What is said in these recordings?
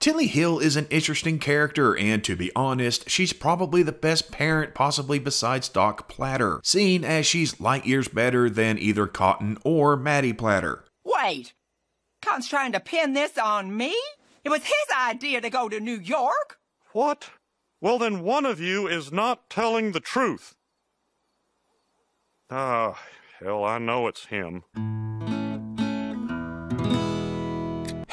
Tilly Hill is an interesting character, and to be honest, she's probably the best parent possibly besides Doc Platter, seeing as she's light years better than either Cotton or Maddie Platter. Wait! Cotton's trying to pin this on me? It was his idea to go to New York! What? Well, then one of you is not telling the truth. Ah, hell, I know it's him.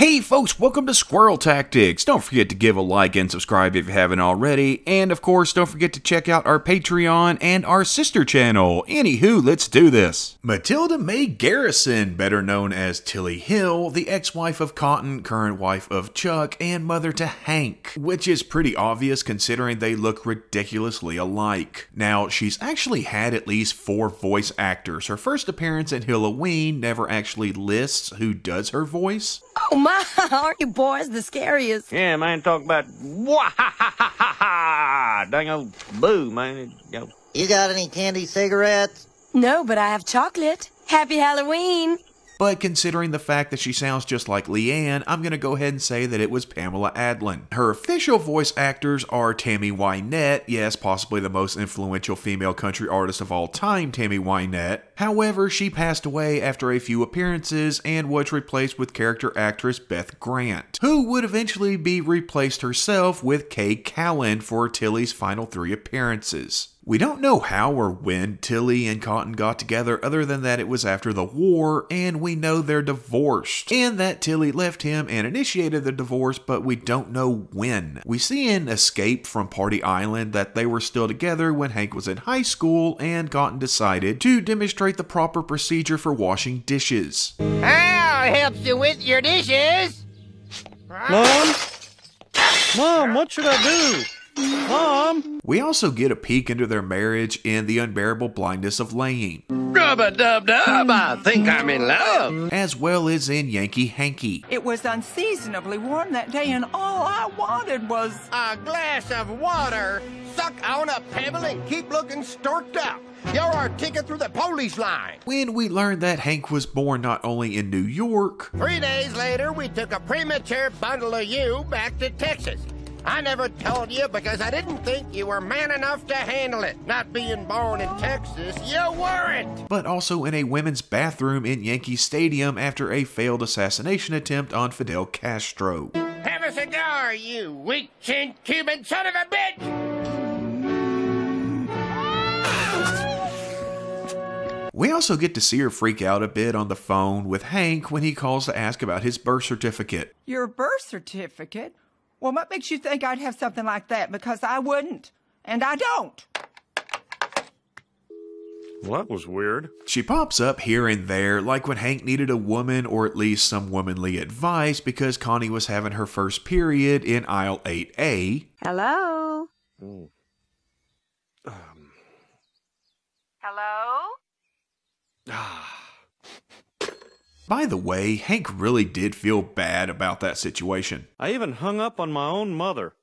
Hey folks, welcome to Squirrel Tactics. Don't forget to give a like and subscribe if you haven't already. And of course, don't forget to check out our Patreon and our sister channel. Anywho, let's do this. Matilda Mae Garrison, better known as Tilly Hill, the ex-wife of Cotton, current wife of Chuck, and mother to Hank, which is pretty obvious considering they look ridiculously alike. Now, she's actually had at least four voice actors. Her first appearance in Halloween never actually lists who does her voice. Oh my, aren't you boys the scariest? Yeah, man, talk about wah ha ha ha ha ha. Dang old boo, man. You You got any candy cigarettes? No, but I have chocolate. Happy Halloween. But considering the fact that she sounds just like Leanne, I'm going to go ahead and say that it was Pamela Adlon. Her official voice actors are Tammy Wynette, yes, possibly the most influential female country artist of all time, Tammy Wynette. However, she passed away after a few appearances and was replaced with character actress Beth Grant, who would eventually be replaced herself with K Callan for Tilly's final three appearances. We don't know how or when Tilly and Cotton got together other than that it was after the war and we know they're divorced and that Tilly left him and initiated the divorce but we don't know when. We see in Escape from Party Island that they were still together when Hank was in high school and Cotton decided to demonstrate the proper procedure for washing dishes. Ah, I'll help you with your dishes. Mom? Mom, what should I do? Mom? We also get a peek into their marriage in The Unbearable Blindness of Laney, Rub a dub dub, I think I'm in love. as well as in Yankee Hanky. It was unseasonably warm that day, and all I wanted was. A glass of water. Suck on a pebble and keep looking storked up. You're our ticket through the police line. When we learned that Hank was born not only in New York, Three days later, we took a premature bundle of you back to Texas. I never told you because I didn't think you were man enough to handle it. Not being born in Texas, you weren't. but also in a women's bathroom in Yankee Stadium after a failed assassination attempt on Fidel Castro. Have a cigar, you weak-chinned Cuban son of a bitch! We also get to see her freak out a bit on the phone with Hank when he calls to ask about his birth certificate. Your birth certificate? Well, what makes you think I'd have something like that? Because I wouldn't. And I don't. Well, that was weird. She pops up here and there, like when Hank needed a woman or at least some womanly advice because Connie was having her first period in aisle 8A. Hello? Hmm. Um. Hello? Ah. By the way, Hank really did feel bad about that situation. I even hung up on my own mother.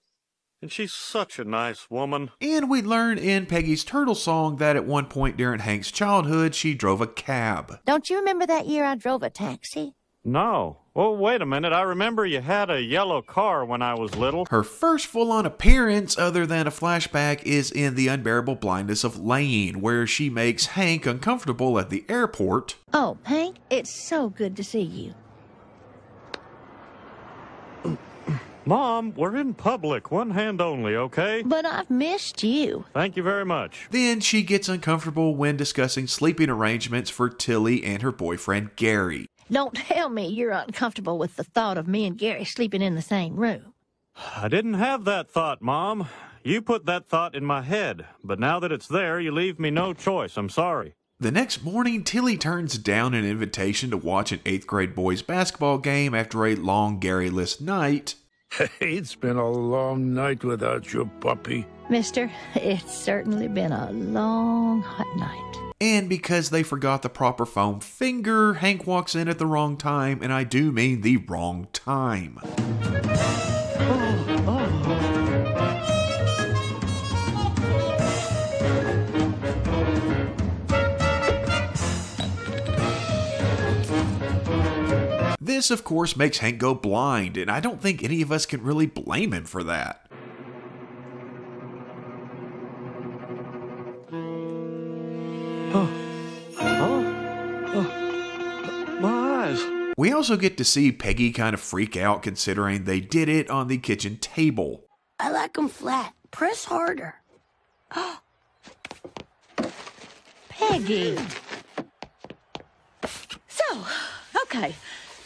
And she's such a nice woman. And we learn in Peggy's Turtle song that at one point during Hank's childhood, she drove a cab. Don't you remember that year I drove a taxi? No. Oh, wait a minute. I remember you had a yellow car when I was little. Her first full on appearance, other than a flashback, is in The Unbearable Blindness of Lane, where she makes Hank uncomfortable at the airport. Oh, Hank, it's so good to see you. Mom, we're in public. One hand only, okay? But I've missed you. Thank you very much. Then she gets uncomfortable when discussing sleeping arrangements for Tilly and her boyfriend Gary. Don't tell me you're uncomfortable with the thought of me and Gary sleeping in the same room. I didn't have that thought, Mom. You put that thought in my head, but now that it's there, you leave me no choice. I'm sorry. The next morning, Tilly turns down an invitation to watch an 8th grade boys basketball game after a long Gary-less night. It's been a long night without your puppy. Mister, it's certainly been a long, hot night. And because they forgot the proper foam finger, Hank walks in at the wrong time, and I do mean the wrong time. This, of course, makes Hank go blind, and I don't think any of us can really blame him for that. We also get to see Peggy kind of freak out considering they did it on the kitchen table. I like 'em flat. Press harder. Peggy. So, okay.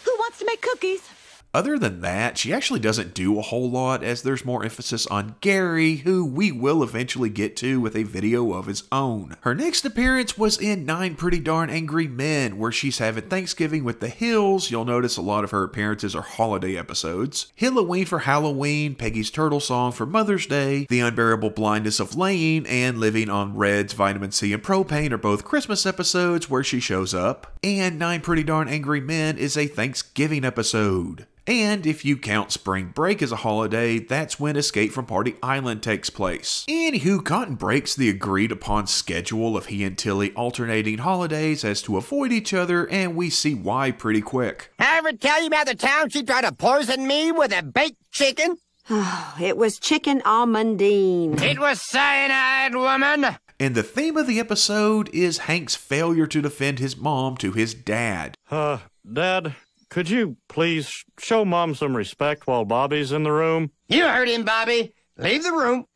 Who wants to make cookies? Other than that, she actually doesn't do a whole lot as there's more emphasis on Gary, who we will eventually get to with a video of his own. Her next appearance was in Nine Pretty Darn Angry Men, where she's having Thanksgiving with the Hills. You'll notice a lot of her appearances are holiday episodes. Halloween for Halloween, Peggy's Turtle Song for Mother's Day, The Unbearable Blindness of Lane, and Living on Red's Vitamin C and Propane are both Christmas episodes where she shows up. And Nine Pretty Darn Angry Men is a Thanksgiving episode. And if you count spring break as a holiday, that's when Escape from Party Island takes place. Anywho, Cotton breaks the agreed upon schedule of he and Tilly alternating holidays as to avoid each other, and we see why pretty quick. I ever tell you about the time she tried to poison me with a baked chicken? it was chicken almondine. It was cyanide, woman. And the theme of the episode is Hank's failure to defend his mom to his dad. Uh, Dad, could you please show Mom some respect while Bobby's in the room? You heard him, Bobby. Leave the room.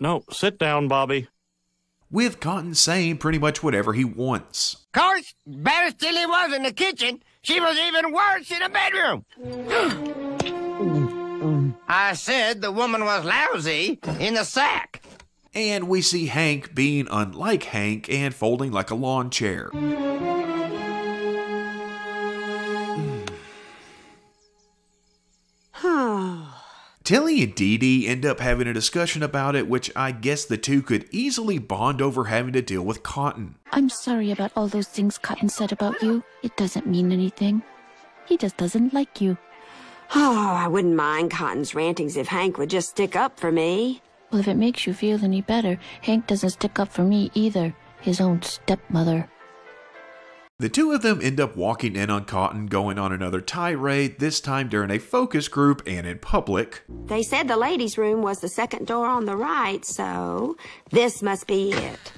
No, sit down, Bobby. With Cotton saying pretty much whatever he wants. Of course, better still he was in the kitchen, she was even worse in the bedroom. I said the woman was lousy in the sack. And we see Hank being unlike Hank and folding like a lawn chair. Tilly and Didi end up having a discussion about it, which I guess the two could easily bond over having to deal with Cotton. I'm sorry about all those things Cotton said about you. It doesn't mean anything. He just doesn't like you. Oh, I wouldn't mind Cotton's rantings if Hank would just stick up for me. Well, if it makes you feel any better, Hank doesn't stick up for me either. His own stepmother. The two of them end up walking in on Cotton going on another tirade, this time during a focus group and in public. They said the ladies' room was the second door on the right, so this must be it.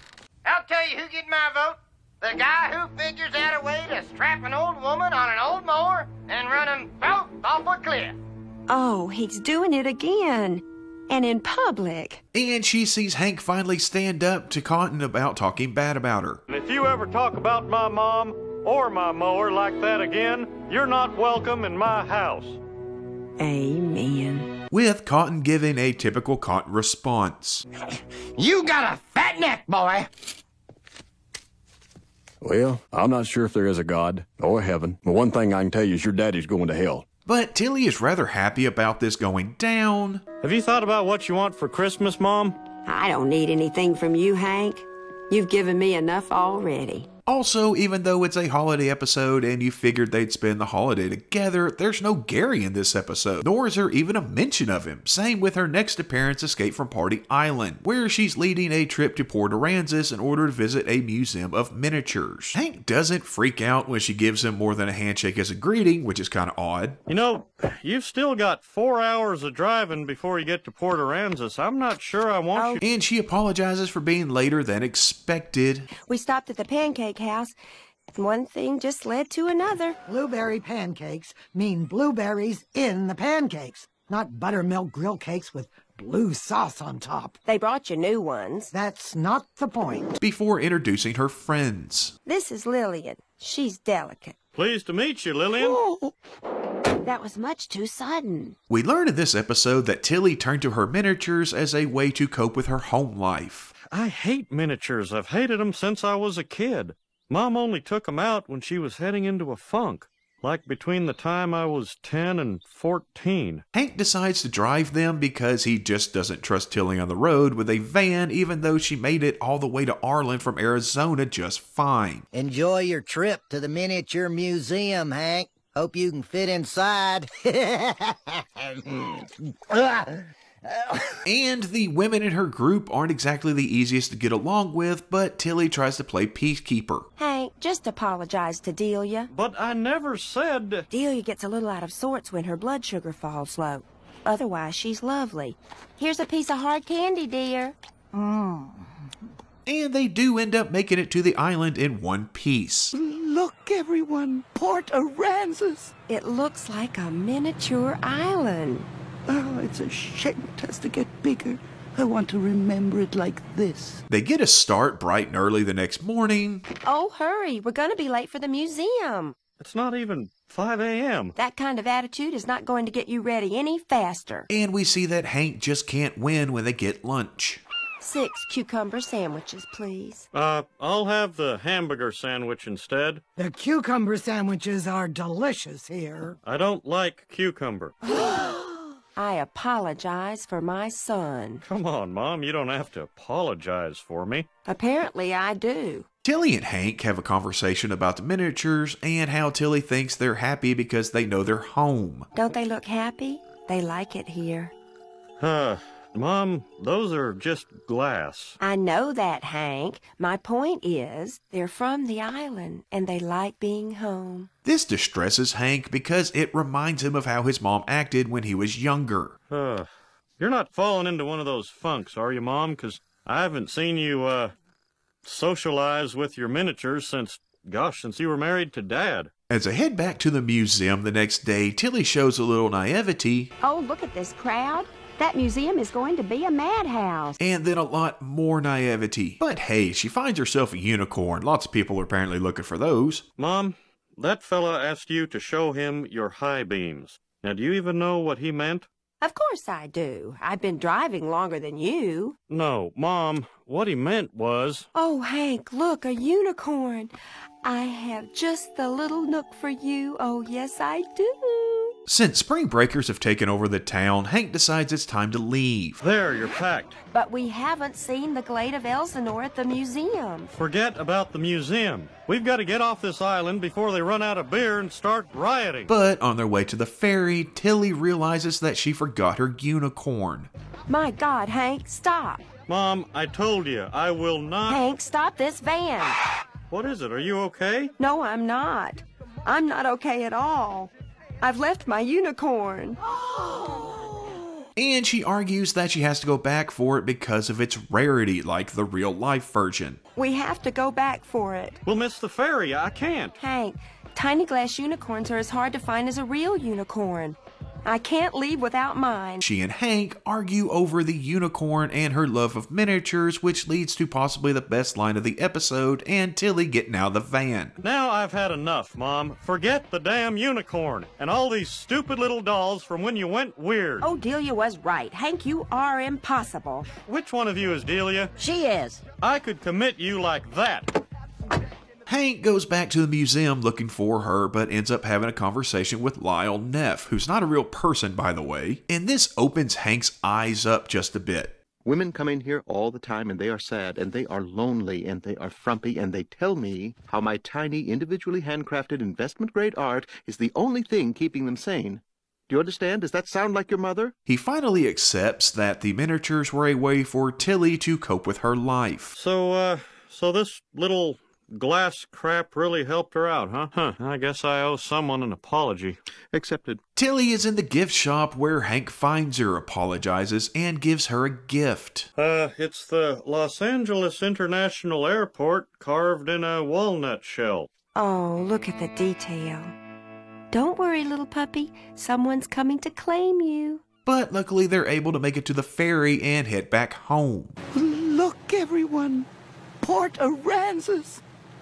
I'll tell you who get my vote. The guy who figures out a way to strap an old woman on an old mower and run them both off a cliff. Oh, he's doing it again. And in public. And she sees Hank finally stand up to Cotton about talking bad about her. If you ever talk about my mom or my mower like that again, you're not welcome in my house. Amen. With Cotton giving a typical Cotton response. You got a fat neck, boy. Well, I'm not sure if there is a God or heaven, but one thing I can tell you is your daddy's going to hell. But Tilly is rather happy about this going down. Have you thought about what you want for Christmas, Mom? I don't need anything from you, Hank. You've given me enough already. Also, even though it's a holiday episode and you figured they'd spend the holiday together, there's no Gary in this episode, nor is there even a mention of him. Same with her next appearance, Escape from Party Island, where she's leading a trip to Port Aransas in order to visit a museum of miniatures. Hank doesn't freak out when she gives him more than a handshake as a greeting, which is kind of odd. You know, you've still got four hours of driving before you get to Port Aransas. I'm not sure I want oh. you. And she apologizes for being later than expected. We stopped at the pancake house, and one thing just led to another. Blueberry pancakes mean blueberries in the pancakes, not buttermilk grill cakes with blue sauce on top. They brought you new ones. That's not the point. Before introducing her friends. This is Lillian. She's delicate. Pleased to meet you, Lillian. That was much too sudden. We learn in this episode that Tilly turned to her miniatures as a way to cope with her home life. I hate miniatures. I've hated them since I was a kid. Mom only took them out when she was heading into a funk, like between the time I was 10 and 14. Hank decides to drive them because he just doesn't trust Tilly on the road with a van, even though she made it all the way to Arlen from Arizona just fine. Enjoy your trip to the miniature museum, Hank. Hope you can fit inside. and the women in her group aren't exactly the easiest to get along with, but Tilly tries to play peacekeeper. Hank, just apologize to Delia. But I never said. Delia gets a little out of sorts when her blood sugar falls low. Otherwise, she's lovely. Here's a piece of hard candy, dear. Mm. And they do end up making it to the island in one piece. Look, everyone, Port Aransas. It looks like a miniature island. Oh, it's a shame it has to get bigger. I want to remember it like this. They get a start bright and early the next morning. Oh, hurry. We're going to be late for the museum. It's not even 5 a.m. That kind of attitude is not going to get you ready any faster. And we see that Hank just can't win when they get lunch. Six cucumber sandwiches, please. Uh, I'll have the hamburger sandwich instead. The cucumber sandwiches are delicious here. I don't like cucumber. I apologize for my son. Come on, Mom, you don't have to apologize for me. Apparently, I do. Tilly and Hank have a conversation about the miniatures and how Tilly thinks they're happy because they know they're home. Don't they look happy? They like it here. Huh. Mom, those are just glass. I know that, Hank. My point is, they're from the island and they like being home. This distresses Hank because it reminds him of how his mom acted when he was younger. Uh, you're not falling into one of those funks, are you, Mom? Because I haven't seen you, uh, socialize with your miniatures since, gosh, since you were married to Dad. As they head back to the museum the next day, Tilly shows a little naivety. Oh, look at this crowd. That museum is going to be a madhouse. And then a lot more naivety. But hey, she finds herself a unicorn. Lots of people are apparently looking for those. Mom, that fella asked you to show him your high beams. Now, do you even know what he meant? Of course I do. I've been driving longer than you. No, Mom, what he meant was. Oh, Hank, look, a unicorn. I have just the little nook for you. Oh, yes, I do. Since spring breakers have taken over the town, Hank decides it's time to leave. There, you're packed. But we haven't seen the Glade of Elsinore at the museum. Forget about the museum. We've got to get off this island before they run out of beer and start rioting. But on their way to the ferry, Tilly realizes that she forgot her unicorn. My God, Hank, stop. Mom, I told you, I will not. Hank, stop this van. What is it? Are you okay? No, I'm not. I'm not okay at all. I've left my unicorn. And she argues that she has to go back for it because of its rarity, like the real life version. We have to go back for it. We'll miss the ferry. I can't. Hank, tiny glass unicorns are as hard to find as a real unicorn. I can't leave without mine. She and Hank argue over the unicorn and her love of miniatures, which leads to possibly the best line of the episode and Tilly getting out of the van. Now I've had enough, Mom. Forget the damn unicorn and all these stupid little dolls from when you went weird. Oh, Delia was right. Hank, you are impossible. Which one of you is Delia? She is. I could commit you like that. Hank goes back to the museum looking for her, but ends up having a conversation with Lyle Neff, who's not a real person, by the way. And this opens Hank's eyes up just a bit. Women come in here all the time and they are sad and they are lonely and they are frumpy and they tell me how my tiny, individually handcrafted investment grade art is the only thing keeping them sane. Do you understand? Does that sound like your mother? He finally accepts that the miniatures were a way for Tilly to cope with her life. So, uh, so this little glass crap really helped her out, huh? Huh. I guess I owe someone an apology. Accepted. Tilly is in the gift shop where Hank finds her, apologizes, and gives her a gift. Uh, it's the Los Angeles International Airport carved in a walnut shell. Oh, look at the detail. Don't worry, little puppy. Someone's coming to claim you. But luckily, they're able to make it to the ferry and head back home. Look, everyone. Port Aransas.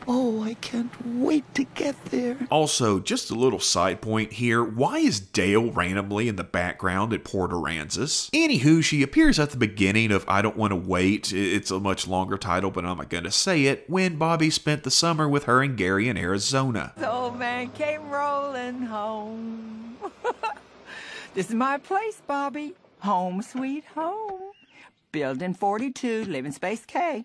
Oh, I can't wait to get there. Also, just a little side point here why is Dale randomly in the background at Port Aransas? Anywho, she appears at the beginning of I Don't Want to Wait. It's a much longer title, but I'm not going to say it. When Bobby spent the summer with her and Gary in Arizona. The old man came rolling home. this is my place, Bobby. Home sweet home. Building 42, living space K.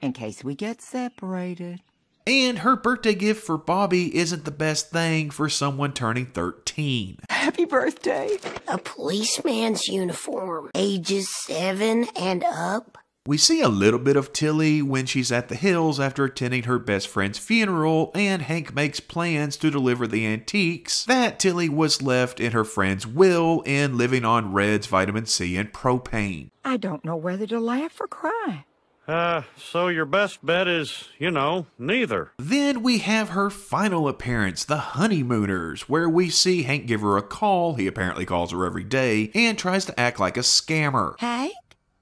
In case we get separated. And her birthday gift for Bobby isn't the best thing for someone turning 13. Happy birthday. A policeman's uniform, ages seven and up. We see a little bit of Tilly when she's at the hills after attending her best friend's funeral, and Hank makes plans to deliver the antiques that Tilly was left in her friend's will and living on Red's vitamin C and propane. I don't know whether to laugh or cry. Uh, so your best bet is, you know, neither. Then we have her final appearance, the Honeymooners, where we see Hank give her a call, he apparently calls her every day, and tries to act like a scammer. Hank,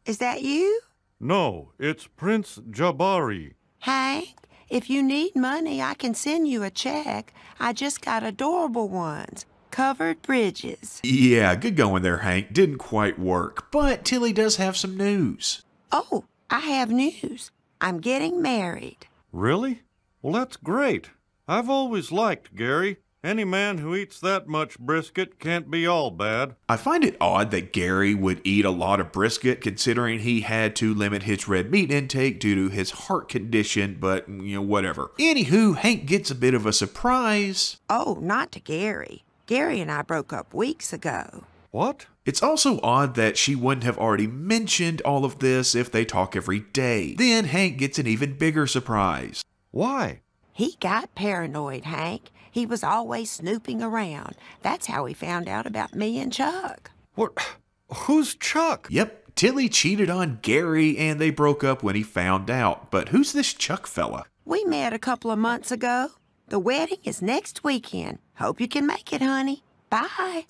is that you? No, it's Prince Jabari. Hank, if you need money, I can send you a check. I just got adorable ones. Covered bridges. Yeah, good going there, Hank. Didn't quite work, but Tilly does have some news. Oh, I have news. I'm getting married. Really? Well, that's great. I've always liked Gary. Any man who eats that much brisket can't be all bad. I find it odd that Gary would eat a lot of brisket considering he had to limit his red meat intake due to his heart condition, but you know, whatever. Anywho, Hank gets a bit of a surprise. Oh, not to Gary. Gary and I broke up weeks ago. What? It's also odd that she wouldn't have already mentioned all of this if they talk every day. Then Hank gets an even bigger surprise. Why? He got paranoid, Hank. He was always snooping around. That's how he found out about me and Chuck. What? Who's Chuck? Yep, Tilly cheated on Gary and they broke up when he found out. But who's this Chuck fella? We met a couple of months ago. The wedding is next weekend. Hope you can make it, honey. Bye.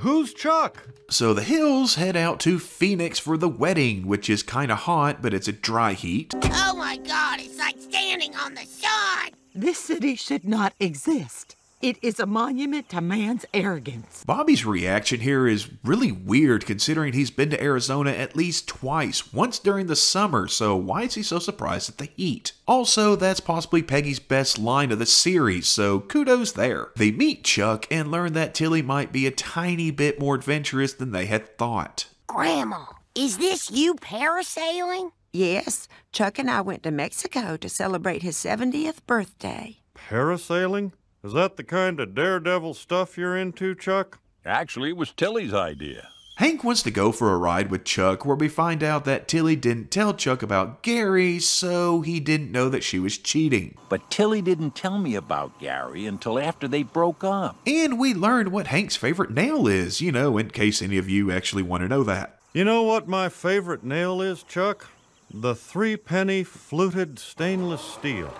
Who's Chuck? So the Hills head out to Phoenix for the wedding, which is kind of hot, but it's a dry heat. Oh my god, it's like standing on the sun. This city should not exist. It is a monument to man's arrogance. Bobby's reaction here is really weird considering he's been to Arizona at least twice, once during the summer, so why is he so surprised at the heat? Also, that's possibly Peggy's best line of the series, so kudos there. They meet Chuck and learn that Tilly might be a tiny bit more adventurous than they had thought. Grandma, is this you parasailing? Yes, Chuck and I went to Mexico to celebrate his 70th birthday. Parasailing? Is that the kind of daredevil stuff you're into, Chuck? Actually, it was Tilly's idea. Hank wants to go for a ride with Chuck, where we find out that Tilly didn't tell Chuck about Gary, so he didn't know that she was cheating. But Tilly didn't tell me about Gary until after they broke up. And we learned what Hank's favorite nail is, you know, in case any of you actually want to know that. You know what my favorite nail is, Chuck? The three penny fluted stainless steel.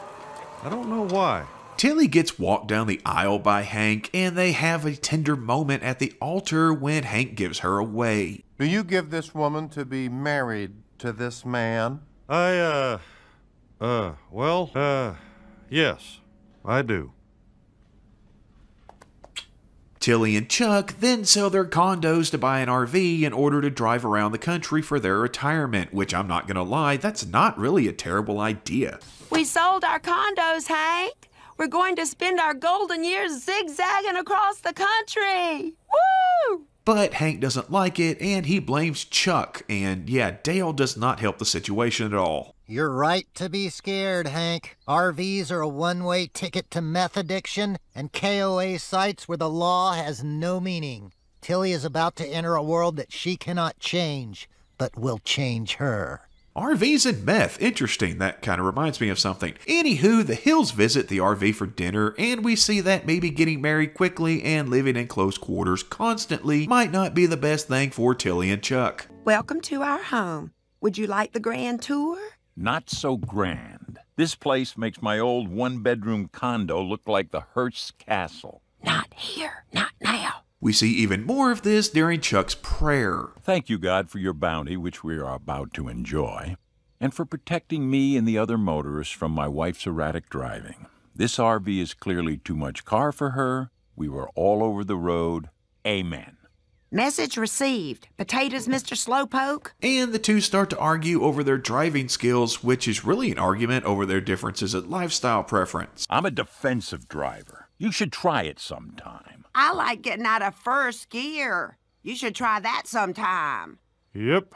I don't know why. Tilly gets walked down the aisle by Hank, and they have a tender moment at the altar when Hank gives her away. Do you give this woman to be married to this man? I, uh, uh, well, uh, yes, I do. Tilly and Chuck then sell their condos to buy an RV in order to drive around the country for their retirement, which I'm not gonna lie, that's not really a terrible idea. We sold our condos, Hank. We're going to spend our golden years zigzagging across the country. Woo! But Hank doesn't like it and he blames Chuck, and yeah, Dale does not help the situation at all. You're right to be scared, Hank. RVs are a one way ticket to meth addiction and KOA sites where the law has no meaning. Tilly is about to enter a world that she cannot change, but will change her. RVs and meth. Interesting. That kind of reminds me of something. Anywho, the Hills visit the RV for dinner, and we see that maybe getting married quickly and living in close quarters constantly might not be the best thing for Tilly and Chuck. Welcome to our home. Would you like the grand tour? Not so grand. This place makes my old one bedroom condo look like the Hearst Castle. Not here, not now. We see even more of this during Chuck's prayer. Thank you, God, for your bounty, which we are about to enjoy, and for protecting me and the other motorists from my wife's erratic driving. This RV is clearly too much car for her. We were all over the road. Amen. Message received. Potatoes, Mr. Slowpoke. And the two start to argue over their driving skills, which is really an argument over their differences in lifestyle preference. I'm a defensive driver. You should try it sometime. I like getting out of first gear. You should try that sometime. Yep.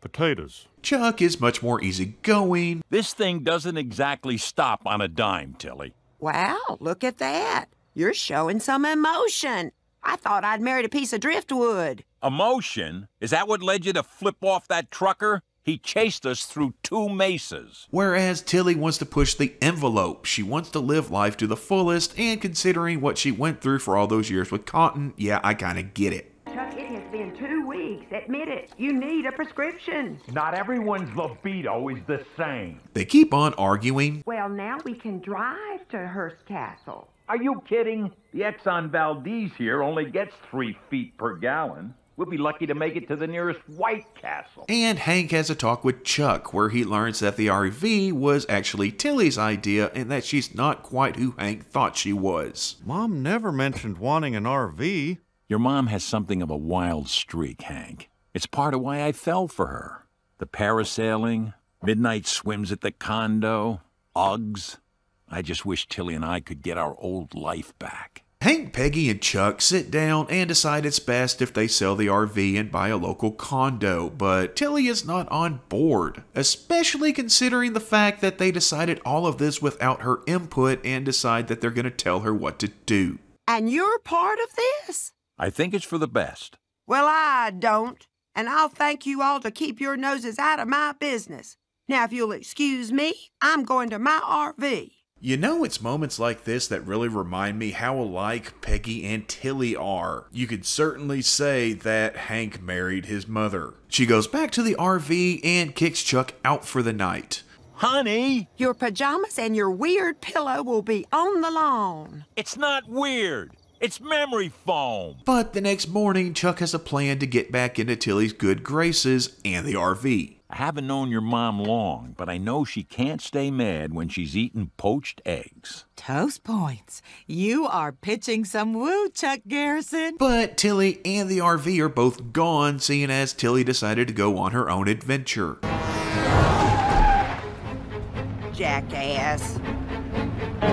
Potatoes. Chuck is much more easygoing. This thing doesn't exactly stop on a dime, Tilly. Wow, look at that. You're showing some emotion. I thought I'd married a piece of driftwood. Emotion? Is that what led you to flip off that trucker? He chased us through two mesas. Whereas Tilly wants to push the envelope. She wants to live life to the fullest, and considering what she went through for all those years with Cotton, yeah, I kinda get it. Chuck, it has been two weeks. Admit it. You need a prescription. Not everyone's libido is the same. They keep on arguing. Well, now we can drive to Hearst Castle. Are you kidding? The Exxon Valdez here only gets three feet per gallon. We'll be lucky to make it to the nearest White Castle. And Hank has a talk with Chuck where he learns that the RV was actually Tilly's idea and that she's not quite who Hank thought she was. Mom never mentioned wanting an RV. Your mom has something of a wild streak, Hank. It's part of why I fell for her. The parasailing, midnight swims at the condo, Uggs. I just wish Tilly and I could get our old life back. Hank, Peggy, and Chuck sit down and decide it's best if they sell the RV and buy a local condo, but Tilly is not on board, especially considering the fact that they decided all of this without her input and decide that they're going to tell her what to do. And you're part of this? I think it's for the best. Well, I don't. And I'll thank you all to keep your noses out of my business. Now, if you'll excuse me, I'm going to my RV. You know, it's moments like this that really remind me how alike Peggy and Tilly are. You could certainly say that Hank married his mother. She goes back to the RV and kicks Chuck out for the night. Honey! Your pajamas and your weird pillow will be on the lawn. It's not weird. It's memory foam. But the next morning, Chuck has a plan to get back into Tilly's good graces and the RV. I haven't known your mom long, but I know she can't stay mad when she's eating poached eggs. Toast points. You are pitching some woo, Chuck Garrison. But Tilly and the RV are both gone, seeing as Tilly decided to go on her own adventure. Jackass.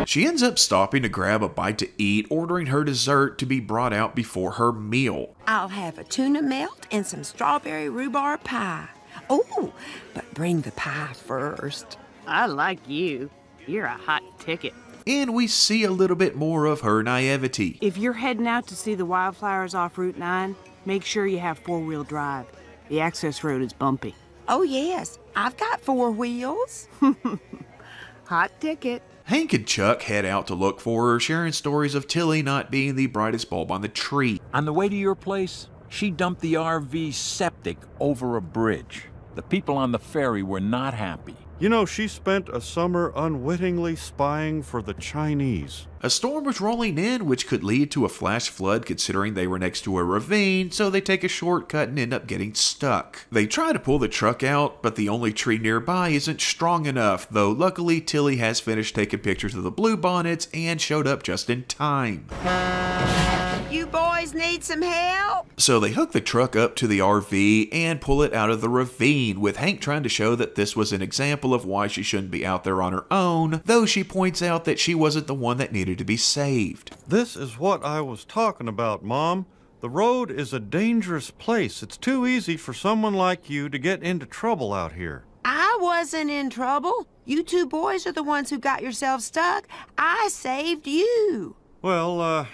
She ends up stopping to grab a bite to eat, ordering her dessert to be brought out before her meal. I'll have a tuna melt and some strawberry rhubarb pie. Oh, but bring the pie first. I like you. You're a hot ticket. And we see a little bit more of her naivety. If you're heading out to see the wildflowers off Route 9, make sure you have four wheel drive. The access road is bumpy. Oh, yes. I've got four wheels. hot ticket. Hank and Chuck head out to look for her, sharing stories of Tilly not being the brightest bulb on the tree. On the way to your place, she dumped the RV septic over a bridge. The people on the ferry were not happy. You know, she spent a summer unwittingly spying for the Chinese. A storm was rolling in, which could lead to a flash flood considering they were next to a ravine, so they take a shortcut and end up getting stuck. They try to pull the truck out, but the only tree nearby isn't strong enough, though luckily Tilly has finished taking pictures of the bluebonnets and showed up just in time. You boys need some help? So they hook the truck up to the RV and pull it out of the ravine, with Hank trying to show that this was an example of why she shouldn't be out there on her own, though she points out that she wasn't the one that needed to be saved. This is what I was talking about, Mom. The road is a dangerous place. It's too easy for someone like you to get into trouble out here. I wasn't in trouble. You two boys are the ones who got yourselves stuck. I saved you. Well, uh,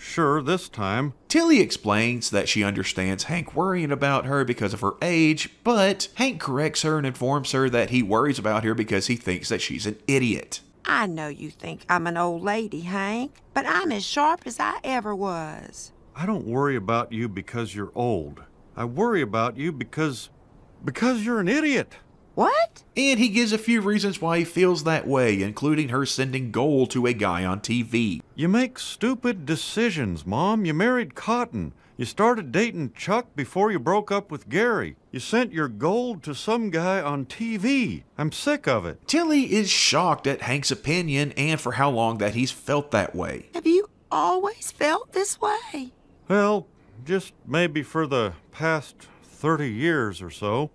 sure, this time. Tilly explains that she understands Hank worrying about her because of her age, but Hank corrects her and informs her that he worries about her because he thinks that she's an idiot. I know you think I'm an old lady, Hank, but I'm as sharp as I ever was. I don't worry about you because you're old. I worry about you because. because you're an idiot. What? And he gives a few reasons why he feels that way, including her sending gold to a guy on TV. You make stupid decisions, Mom. You married Cotton. You started dating Chuck before you broke up with Gary. You sent your gold to some guy on TV. I'm sick of it. Tilly is shocked at Hank's opinion and for how long that he's felt that way. Have you always felt this way? Well, just maybe for the past 30 years or so.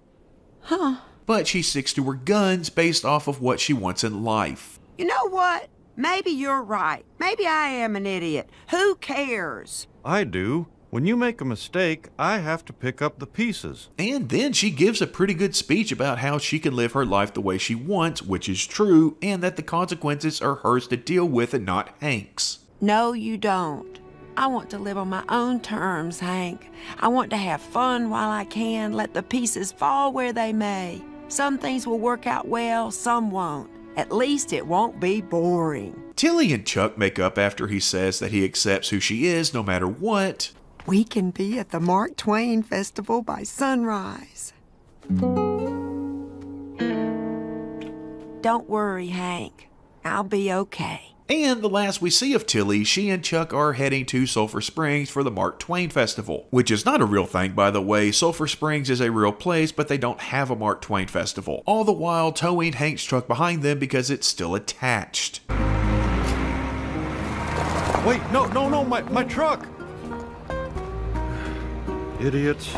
Huh. But she sticks to her guns based off of what she wants in life. You know what? Maybe you're right. Maybe I am an idiot. Who cares? I do. When you make a mistake, I have to pick up the pieces. And then she gives a pretty good speech about how she can live her life the way she wants, which is true, and that the consequences are hers to deal with and not Hank's. No, you don't. I want to live on my own terms, Hank. I want to have fun while I can, let the pieces fall where they may. Some things will work out well, some won't. At least it won't be boring. Tilly and Chuck make up after he says that he accepts who she is no matter what. We can be at the Mark Twain Festival by sunrise. Don't worry, Hank. I'll be okay. And the last we see of Tilly, she and Chuck are heading to Sulphur Springs for the Mark Twain Festival, which is not a real thing, by the way. Sulphur Springs is a real place, but they don't have a Mark Twain Festival. All the while towing Hank's truck behind them because it's still attached. Wait, no, no, no, my, my truck! Idiots.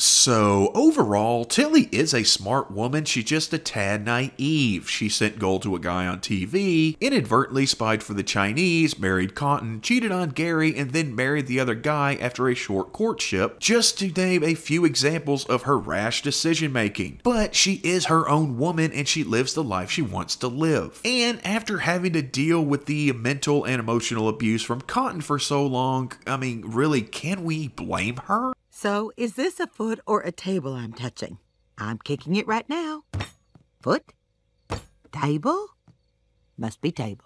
So, overall, Tilly is a smart woman. She's just a tad naive. She sent gold to a guy on TV, inadvertently spied for the Chinese, married Cotton, cheated on Gary, and then married the other guy after a short courtship, just to name a few examples of her rash decision making. But she is her own woman and she lives the life she wants to live. And after having to deal with the mental and emotional abuse from Cotton for so long, I mean, really, can we blame her? So, is this a foot or a table I'm touching? I'm kicking it right now. Foot? Table? Must be table.